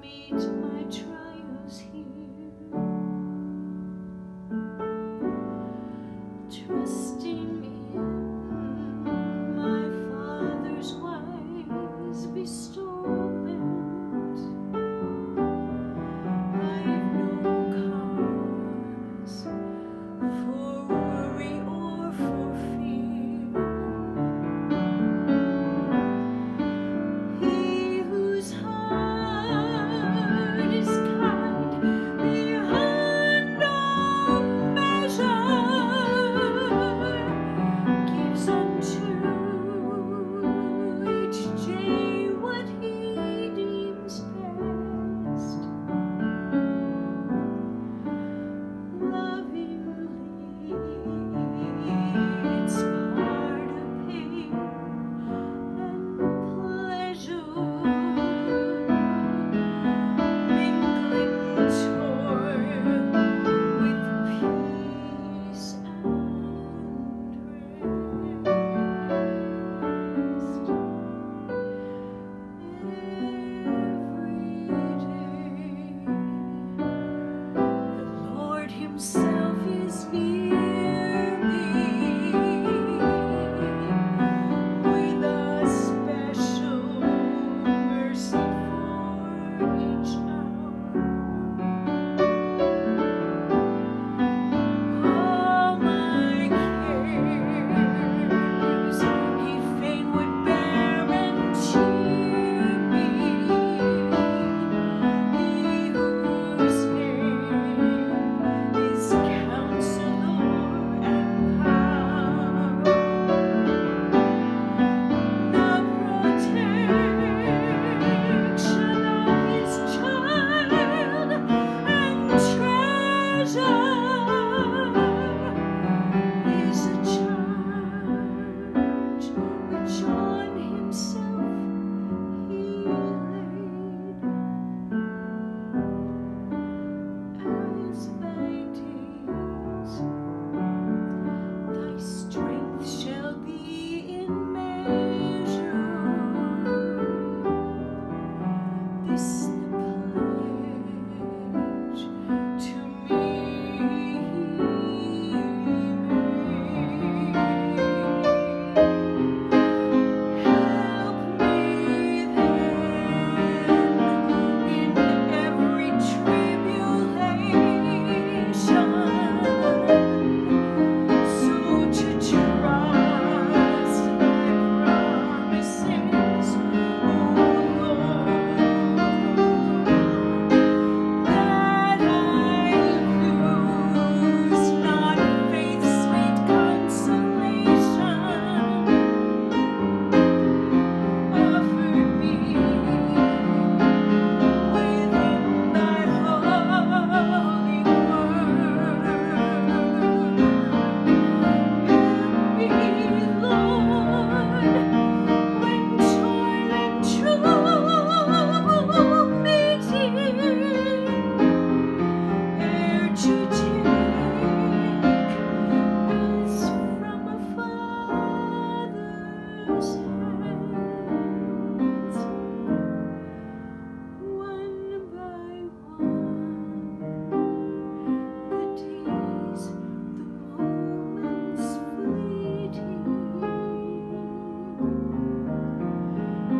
meet my trust.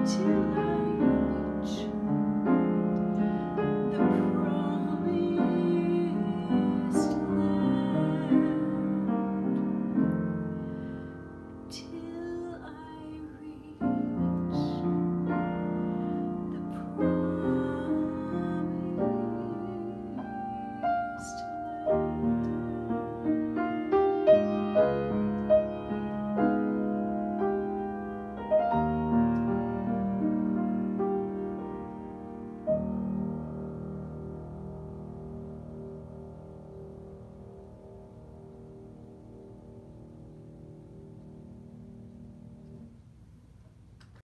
To